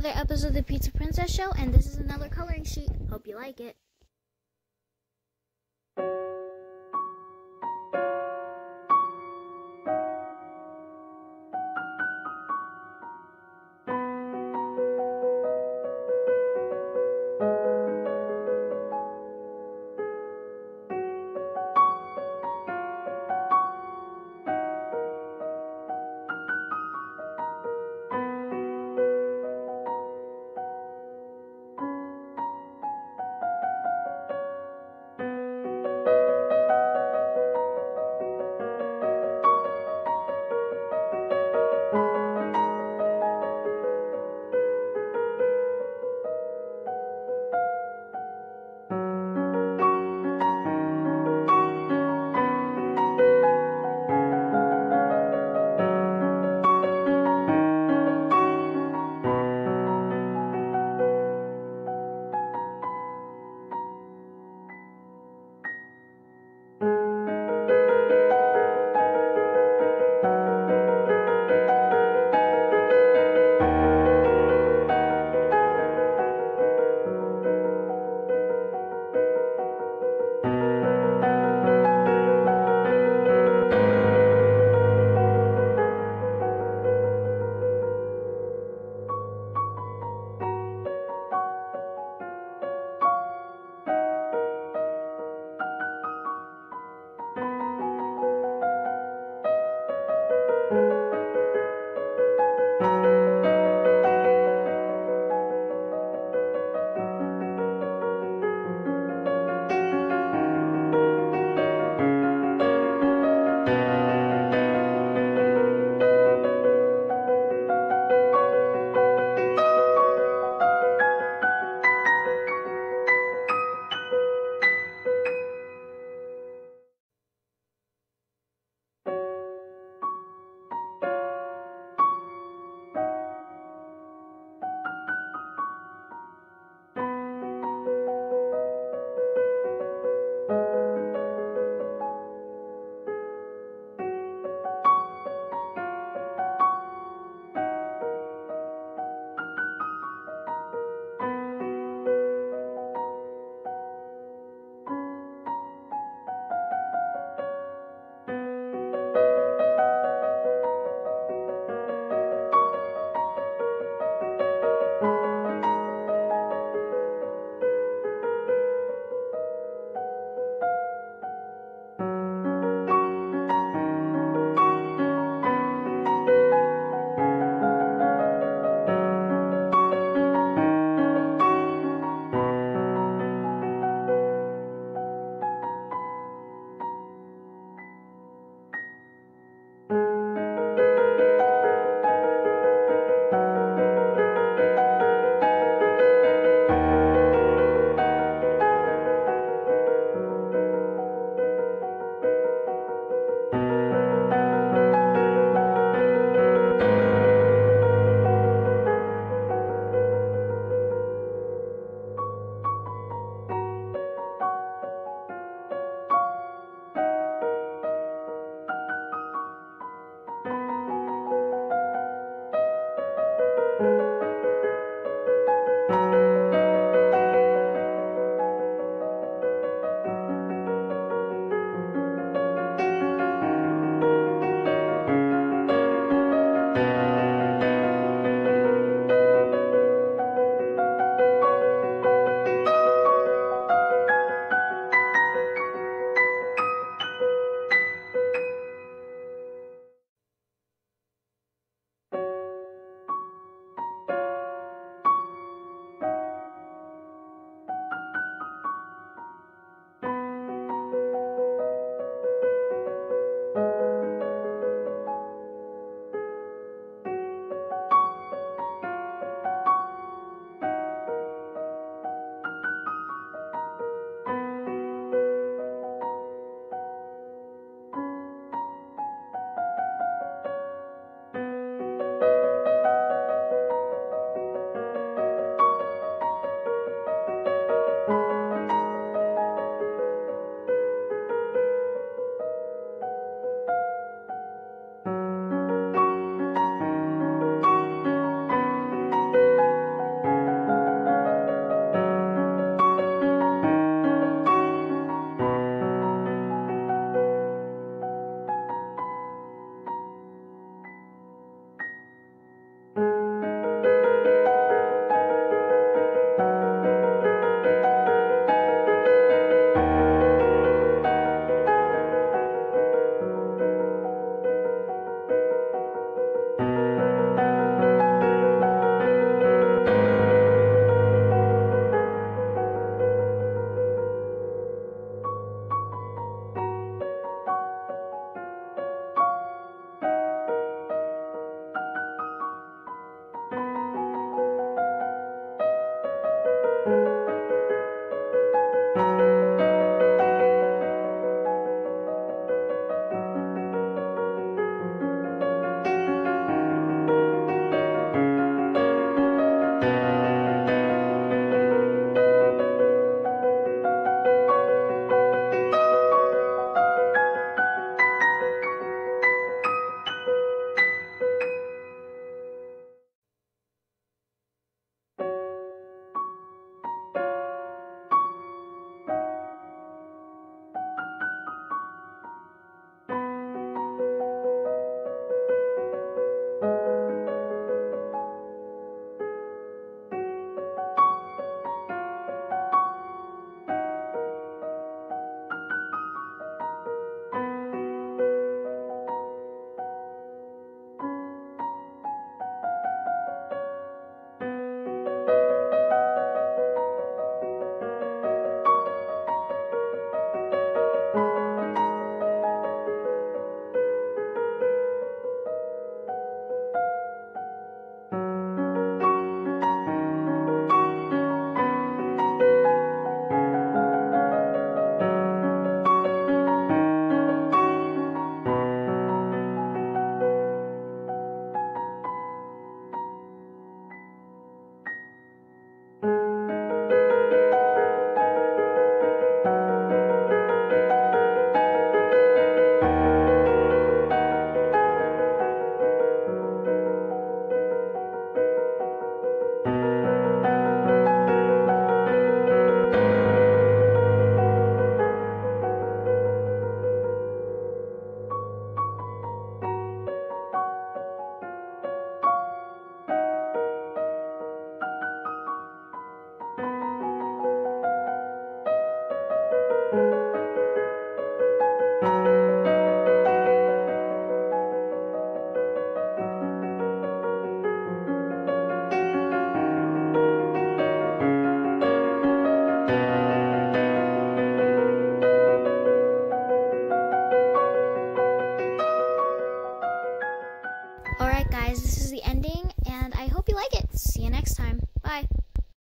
another episode of the Pizza Princess Show, and this is another coloring sheet. Hope you like it.